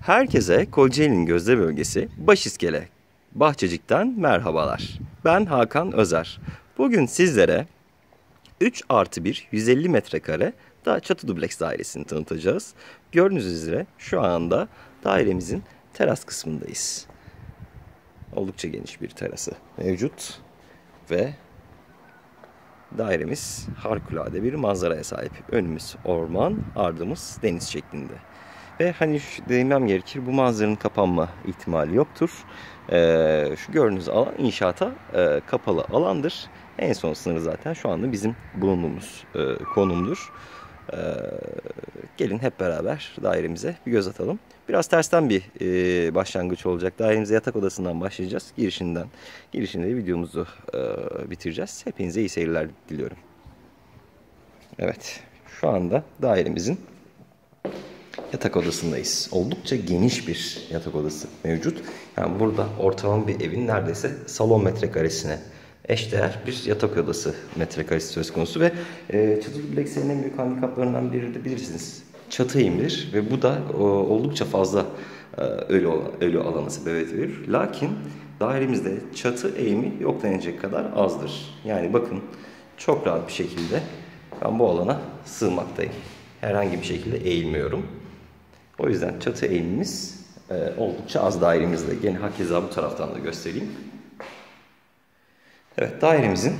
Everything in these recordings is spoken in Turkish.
Herkese Kocaeli'nin gözde bölgesi Başiskele Bahçecik'ten merhabalar. Ben Hakan Özer. Bugün sizlere 3 artı 1 150 metrekare da çatı dubleks dairesini tanıtacağız. Gördüğünüz üzere şu anda dairemizin teras kısmındayız. Oldukça geniş bir terası mevcut ve dairemiz harikulade bir manzaraya sahip. Önümüz orman, ardımız deniz şeklinde. Ve hani demem gerekir bu manzaranın kapanma ihtimali yoktur. Ee, şu gördüğünüz alan inşaata e, kapalı alandır. En son sınırı zaten şu anda bizim bulunduğumuz e, konumdur. Ee, gelin hep beraber dairemize bir göz atalım. Biraz tersten bir e, başlangıç olacak. Dairemize yatak odasından başlayacağız. Girişinden. Girişinde videomuzu e, bitireceğiz. Hepinize iyi seyirler diliyorum. Evet. Şu anda dairemizin yatak odasındayız. Oldukça geniş bir yatak odası mevcut. Yani burada ortalama bir evin neredeyse salon metrekaresine eşdeğer bir yatak odası metrekaresi söz konusu ve e, çatı dubleksin en büyük handikaplarından biri de bilirsiniz çatı eğimidir ve bu da o, oldukça fazla e, ölü, ölü alana sebebiyet verir. Lakin dairemizde çatı eğimi yok denecek kadar azdır. Yani bakın çok rahat bir şekilde ben bu alana sığmaktayım. Herhangi bir şekilde eğilmiyorum. O yüzden çatı eğimimiz e, oldukça az dairemizde. Gene hakeza bu taraftan da göstereyim. Evet dairemizin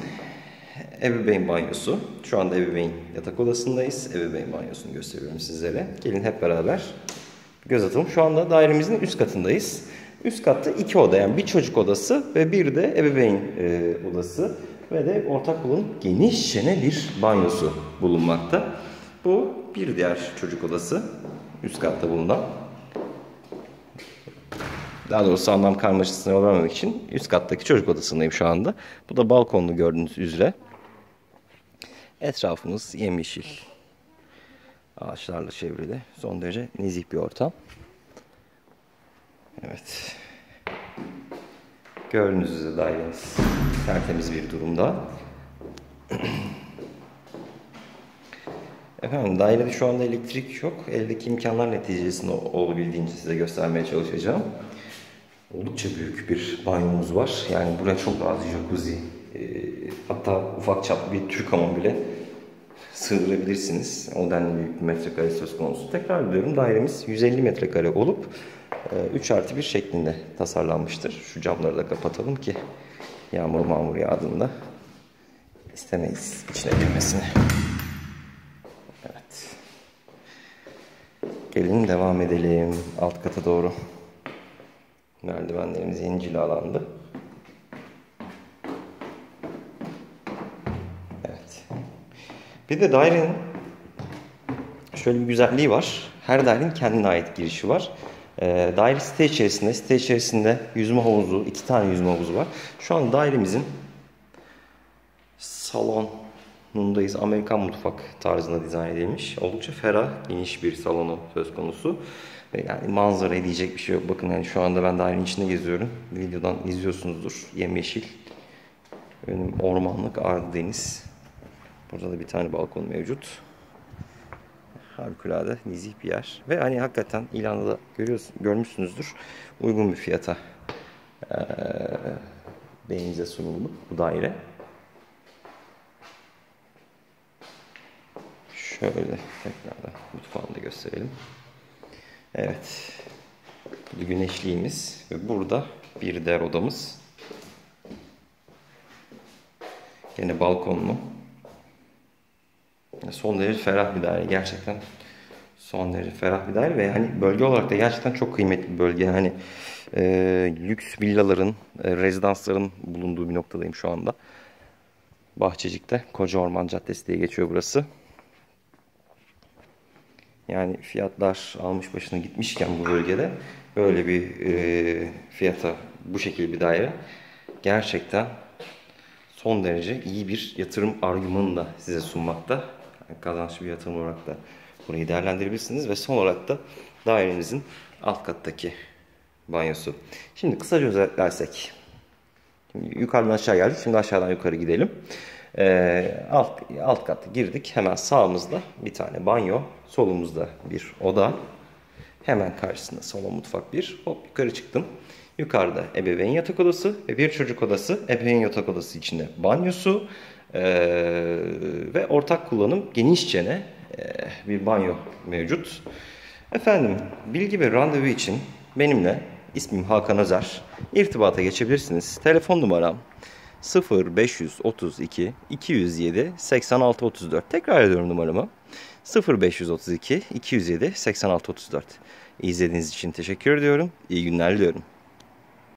ebeveyn banyosu. Şu anda ebeveyn yatak odasındayız. Ebeveyn banyosunu gösteriyorum sizlere. Gelin hep beraber göz atalım. Şu anda dairemizin üst katındayız. Üst katta iki oda yani bir çocuk odası ve bir de ebeveyn e, odası ve de ortak kullanım genişçene bir banyosu bulunmakta. Bu bir diğer çocuk odası üst katta bulunan. Daha doğrusu anlam karmaşasına yol vermemek için üst kattaki çocuk odasındayım şu anda. Bu da balkonlu gördüğünüz üzere. Etrafımız yemyeşil. Ağaçlarla çevrili. Son derece nezih bir ortam. Evet. Gördüğünüz üzere dairemiz tertemiz bir durumda. Efendim dairede şu anda elektrik yok. Eldeki imkanlar neticesinde olabildiğince size göstermeye çalışacağım. Oldukça büyük bir banyomuz var. Yani buraya çok az jacuzzi, e, hatta ufak çaplı bir Türk hamam bile sığdırabilirsiniz. O denli büyük bir metrekare söz konusu. Tekrar diyorum dairemiz 150 metrekare olup 3 e, artı 1 şeklinde tasarlanmıştır. Şu camları da kapatalım ki yağmur mağmur yağdığında istemeyiz içine girmesini. Evet. Gelin devam edelim alt kata doğru. Merdivenlerimiz yeni cilalandı. Evet. Bir de dairenin şöyle bir güzelliği var. Her dairenin kendine ait girişi var. E, daire site içerisinde, site içerisinde yüzme havuzu, iki tane yüzme havuzu var. Şu an dairemizin salonundayız. Amerikan mutfak tarzında dizayn edilmiş. Oldukça ferah, geniş bir salonu söz konusu. Yani manzara diyecek bir şey yok. Bakın yani şu anda ben dairenin içinde geziyorum. Videodan izliyorsunuzdur. Yemyeşil. Önüm ormanlık, ardı deniz. Burada da bir tane balkon mevcut. Harikulade, nezih bir yer. Ve hani hakikaten ilanda da görüyorsun, görmüşsünüzdür. Uygun bir fiyata ee, beğenize sunuldu bu daire. Şöyle tekrardan mutfağını da gösterelim. Evet. Bu güneşliğimiz ve burada bir diğer odamız. Yine balkonlu. Son derece ferah bir daire gerçekten. Son derece ferah bir daire ve hani bölge olarak da gerçekten çok kıymetli bir bölge. Hani e, lüks villaların, e, rezidansların bulunduğu bir noktadayım şu anda. Bahçecik'te Koca Orman Caddesi diye geçiyor burası. Yani fiyatlar almış başına gitmişken bu bölgede böyle bir e, fiyata bu şekilde bir daire gerçekten son derece iyi bir yatırım argümanını da size sunmakta. Yani kazançlı bir yatırım olarak da burayı değerlendirebilirsiniz ve son olarak da dairemizin alt kattaki banyosu. Şimdi kısaca özetlersek. Şimdi yukarıdan aşağı geldik. Şimdi aşağıdan yukarı gidelim. Ee, alt, alt katta girdik. Hemen sağımızda bir tane banyo. Solumuzda bir oda. Hemen karşısında salon mutfak bir. Hop yukarı çıktım. Yukarıda ebeveyn yatak odası ve bir çocuk odası. Ebeveyn yatak odası içinde banyosu ee, ve ortak kullanım genişçene e, bir banyo mevcut. Efendim bilgi ve randevu için benimle ismim Hakan Özer. İrtibata geçebilirsiniz. Telefon numaram 0532 207 86 34. Tekrar ediyorum numaramı. 0532 207 86 34. İzlediğiniz için teşekkür ediyorum. İyi günler diliyorum.